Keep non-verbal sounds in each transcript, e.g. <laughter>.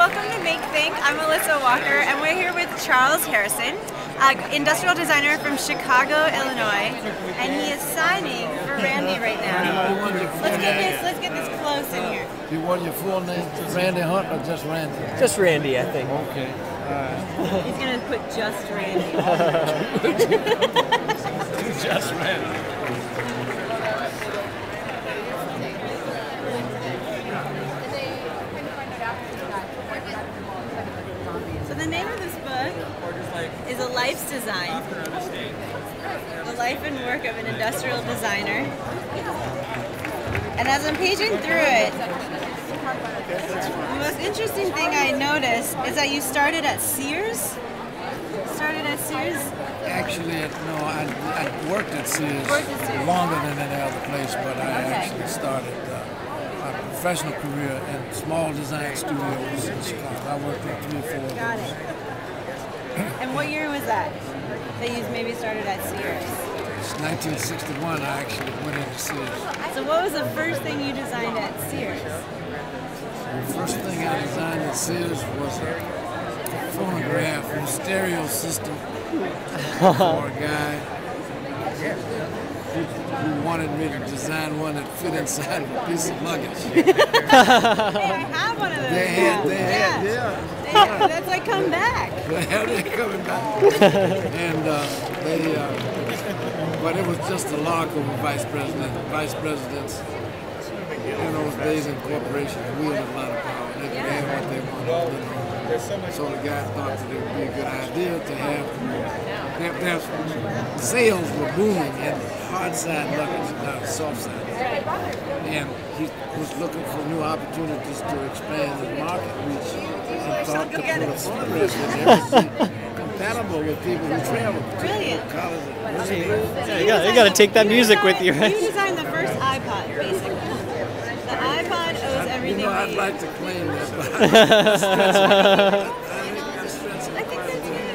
welcome to Make Think. I'm Melissa Walker, and we're here with Charles Harrison, an industrial designer from Chicago, Illinois, and he is signing for Randy right now. Let's get this. Let's get this close in here. You want your full name, Randy Hunt, or just Randy? Just Randy, I think. Okay. He's gonna put just Randy. <laughs> <laughs> just Randy. So the name of this book is A Life's Design. The life and work of an industrial designer. And as I'm paging through it, the most interesting thing I noticed is that you started at Sears. Started at Sears. Actually, no, I, I worked at Sears Worked at Sears. longer than any other place, but I Okay. actually started uh, my professional career in small design studios in Chicago. I worked at three or four of Got those. it. And what year was that? That you maybe started at Sears. It's 1961, I actually went into Sears. So what was the first thing you designed at Sears? The first thing I designed at Sears was a phonograph and stereo system for a guy who, who wanted me to design one that fit inside of a piece of luggage. <laughs> Hey, I have one of those. They had, they had, Yeah. yeah. That's like come back. They had it coming back. and uh, they, uh, but it was just a lark of a vice president. Vice presidents in those days in corporations wielded a lot of power. They could have what they wanted. You know. So the guy thought that it would be a good idea to have, have, have sales were booming in hard side luggage, not soft side. And he was looking for new opportunities to expand his market reach and thought to put a footrest in there to be compatible with people who travel. Brilliant. College. Yeah, you got you got to take that music with you, You right? designed the first iPod, basically. The iPod owes You everything know, I'd like to claim that, but <laughs> I think that's good.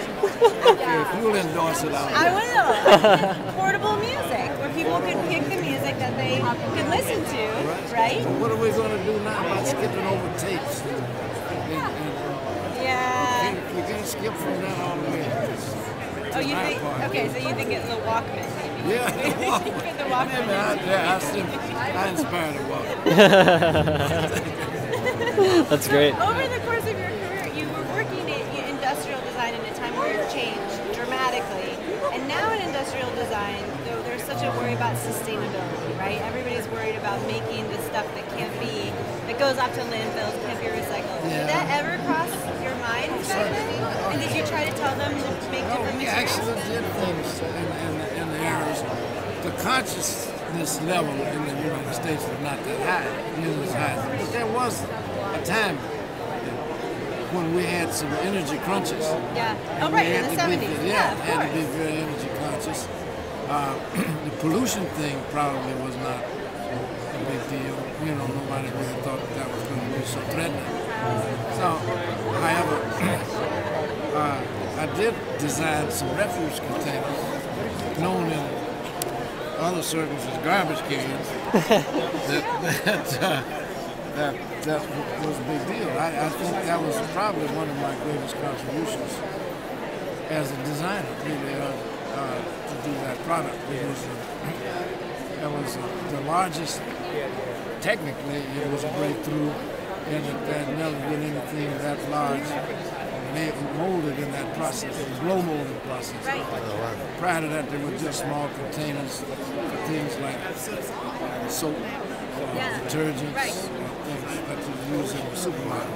if you'll endorse it, I'll. I will. Portable music, where people could pick the music that they could listen to, right? What are we going to do now about skipping over tapes? And, and, Yeah. we can't skip from that all the way. Oh, you think? Okay, so you think it's the Walkman, maybe? Yeah, the <laughs> Walkman. Fit the I, Walkman. mean, I, yeah, I, sim- I inspired a Walkman. <laughs> That's great. Over the course of your career, you were working in in industrial design in a time where it changed dramatically. And now in industrial design, though there's such a worry about sustainability, right? Everybody's worried about making the stuff that can't be, that goes off to landfills, can't be recycled. Yeah. Did that ever cross your mind? And did you try to tell them to make No, different we materials? actually did things in, in, in the areas. The consciousness level in the United States was not that high, nearly as high. But there was a time when we had some energy crunches. Yeah. And Oh, right, had in the to be- 70s. Yeah, Yeah, of had to be very energy conscious. Uh, <clears throat> the pollution thing probably was not a big deal. You know, nobody really thought that, that was going to be so threatening. So, however, <clears throat> uh, I did design some refuse containers, known in other circles as garbage cans. <laughs> that <laughs> that, uh, that that was a big deal. I, I think that was probably one of my greatest contributions as a designer, really, uh, uh, to do that product. It was that was the largest. Technically, it was a breakthrough, and it had never been anything that large made, molded in that process. It was blow molding process. Right. Prior to that, they were just small containers for things like soap, Yeah. detergents, Right. things that you use in the supermarket.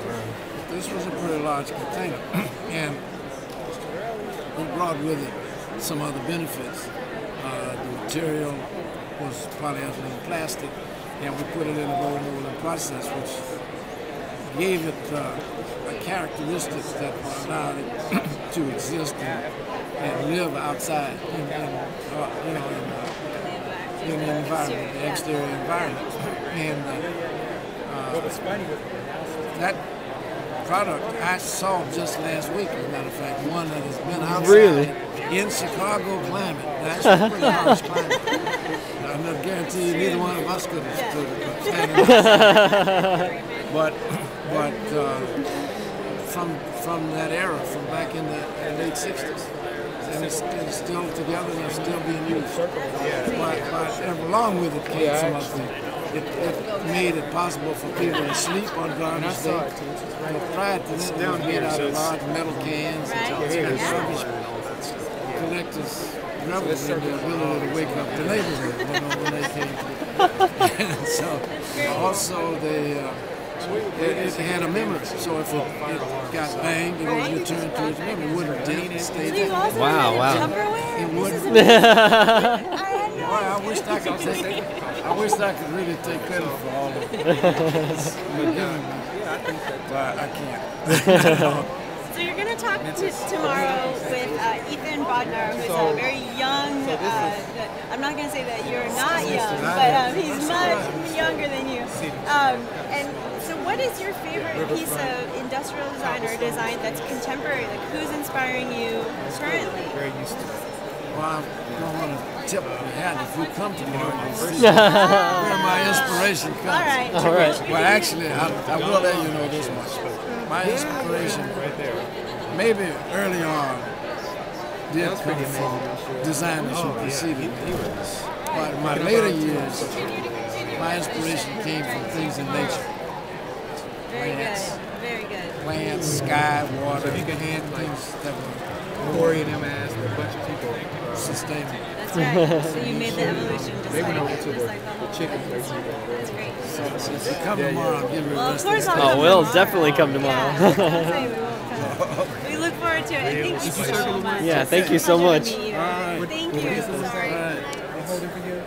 This was a pretty large container, and it brought with it some other benefits. Uh, the material was polyethylene plastic, and we put it in a blow molding process, which gave it uh, a characteristic that allowed it <coughs> to exist and, and live outside in, in uh, you know, in, uh, in the environment, the exterior environment. And uh, uh, that product I saw just last week, as a matter of fact, one that has been outside Really? in Chicago climate. That's <laughs> a pretty harsh climate. I'm not guarantee you neither one of us could have stood it. <laughs> But, but uh, from from that era, from back in the late '60s, and it's, it's still together and it's still being used. But, but and along with it came some of the. It, it made it possible for people to sleep on garbage day. But prior to that, it was made out of large metal cans Right. and Yeah. rubbish collectors reveled in the ability to wake up the neighborhood you when they came to <laughs> so also they uh, it, it had a memory so if it, it got banged it would return to its memory it wouldn't dent it stay there Wow, wow. It This would. is amazing. I had no Boy, I idea. wish I could take I wish I could really take credit for all of it but, but I can't <laughs> So you're going to talk to, tomorrow with uh, Ethan Bodnar, who's a very young. Uh, I'm not going to say that you're not young, but um, he's much younger than you. Um, and so, what is your favorite piece of industrial design or design that's contemporary? Like, who's inspiring you currently? Well, I don't want to tip my hat if you come to You'll see where my inspiration <laughs> comes. All right. All right. Well, actually, I, I will let you know this much. My inspiration, right there, maybe early on, did come from designers who preceded me. But in my later years, my inspiration came from things in nature. Very good. Very good. Plants, sky, water, you can hand things that were Corey and them asked a bunch of people. sustainable. That's right. So you made the evolution just They like, went over to just the, like all the chicken place. That's great. So if you come tomorrow, I'll give you a Well, of course I'll day. Oh, we'll tomorrow. definitely come tomorrow. Yeah, that's what I'm saying, we won't come. <laughs> We look forward to it. And thank you so much. Yeah, thank you so much. meet you. All right. Thank you. Sorry. All right. They holding for you?